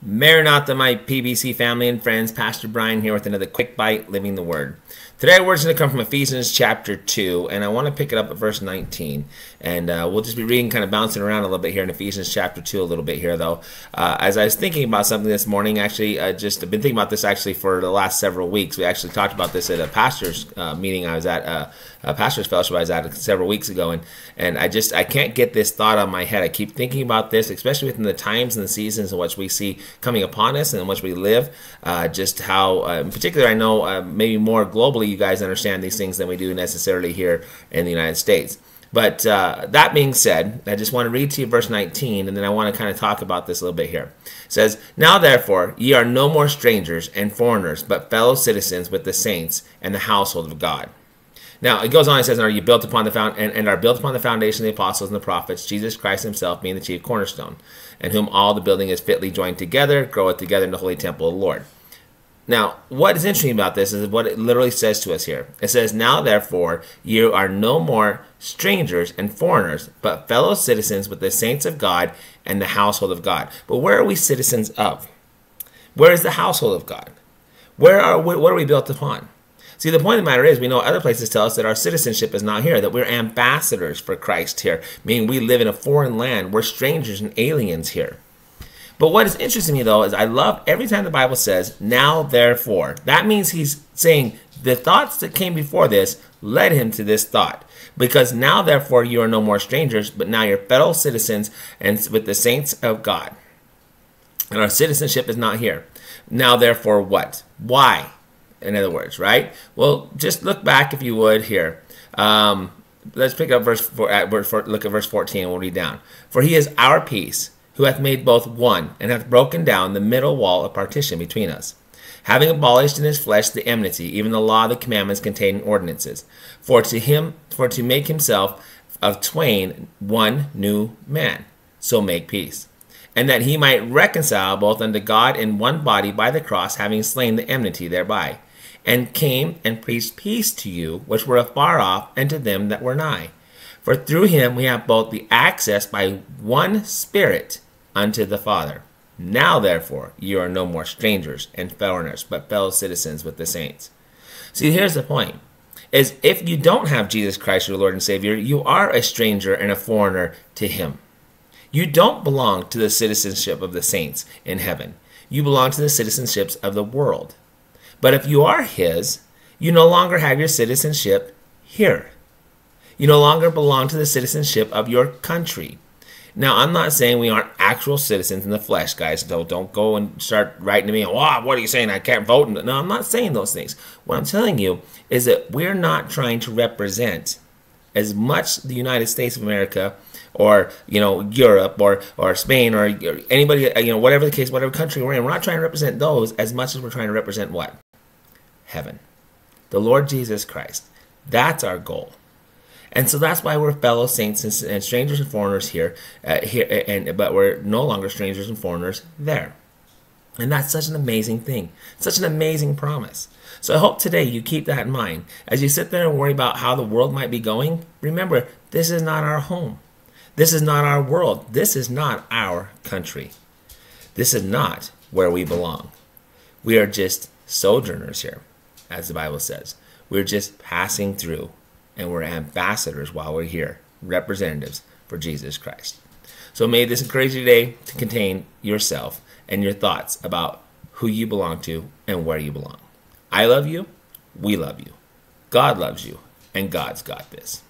Maranatha, my PBC family and friends. Pastor Brian here with another quick bite, living the word. Today, our word's going to come from Ephesians chapter 2, and I want to pick it up at verse 19. And uh, we'll just be reading, kind of bouncing around a little bit here in Ephesians chapter 2, a little bit here, though. Uh, as I was thinking about something this morning, actually, I just have been thinking about this actually for the last several weeks. We actually talked about this at a pastor's uh, meeting I was at, uh, a pastor's fellowship I was at several weeks ago, and, and I just, I can't get this thought on my head. I keep thinking about this, especially within the times and the seasons in which we see coming upon us and in which we live, uh, just how, uh, in particular, I know maybe more globally, you guys understand these things than we do necessarily here in the United States. But uh, that being said, I just want to read to you verse 19, and then I want to kind of talk about this a little bit here. It says, Now therefore, ye are no more strangers and foreigners, but fellow citizens with the saints and the household of God. Now it goes on. It says, "And are you built upon the found and, and are built upon the foundation of the apostles and the prophets, Jesus Christ Himself being the chief cornerstone, and whom all the building is fitly joined together, groweth together in the holy temple of the Lord." Now, what is interesting about this is what it literally says to us here. It says, Now therefore, you are no more strangers and foreigners, but fellow citizens with the saints of God and the household of God. But where are we citizens of? Where is the household of God? Where are what are we built upon? See, the point of the matter is, we know other places tell us that our citizenship is not here, that we're ambassadors for Christ here, meaning we live in a foreign land. We're strangers and aliens here. But what is interesting to me though is I love every time the Bible says, now therefore. That means he's saying the thoughts that came before this led him to this thought. Because now therefore you are no more strangers, but now you're fellow citizens and with the saints of God. And our citizenship is not here. Now therefore what? Why? In other words, right? Well, just look back if you would here. Um, let's pick up verse four, at verse four, look at verse 14 we'll read down. For he is our peace who hath made both one, and hath broken down the middle wall of partition between us, having abolished in his flesh the enmity, even the law of the commandments contained in ordinances, for to him for to make himself of twain one new man, so make peace. And that he might reconcile both unto God in one body by the cross, having slain the enmity thereby, and came and preached peace to you which were afar off, and to them that were nigh. For through him we have both the access by one Spirit unto the Father. Now, therefore, you are no more strangers and foreigners, but fellow citizens with the saints. See, here's the point. Is if you don't have Jesus Christ, your Lord and Savior, you are a stranger and a foreigner to Him. You don't belong to the citizenship of the saints in heaven. You belong to the citizenships of the world. But if you are His, you no longer have your citizenship here. You no longer belong to the citizenship of your country. Now, I'm not saying we aren't actual citizens in the flesh, guys. Don't don't go and start writing to me. Wow, what are you saying? I can't vote. No, I'm not saying those things. What I'm telling you is that we're not trying to represent as much the United States of America or you know Europe or or Spain or, or anybody you know whatever the case, whatever country we're in. We're not trying to represent those as much as we're trying to represent what heaven, the Lord Jesus Christ. That's our goal. And so that's why we're fellow saints and, strangers and foreigners here, uh, here, and but we're no longer strangers and foreigners there. And that's such an amazing thing, such an amazing promise. So I hope today you keep that in mind as you sit there and worry about how the world might be going. Remember, this is not our home. This is not our world. This is not our country. This is not where we belong. We are just sojourners here, as the Bible says. We're just passing through and we're ambassadors while we're here, representatives for Jesus Christ. So may this encourage you today to contain yourself and your thoughts about who you belong to and where you belong. I love you. We love you. God loves you. And God's got this.